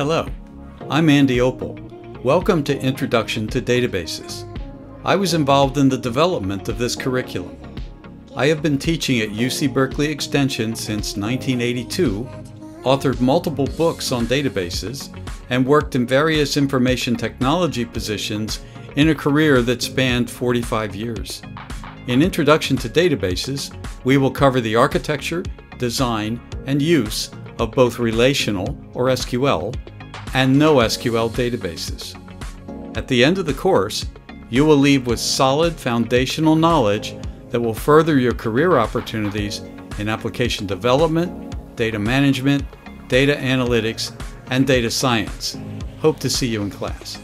Hello, I'm Andy Oppel. Welcome to Introduction to Databases. I was involved in the development of this curriculum. I have been teaching at UC Berkeley Extension since 1982, authored multiple books on databases, and worked in various information technology positions in a career that spanned 45 years. In Introduction to Databases, we will cover the architecture, design, and use of both relational, or SQL, and NoSQL databases. At the end of the course, you will leave with solid foundational knowledge that will further your career opportunities in application development, data management, data analytics, and data science. Hope to see you in class.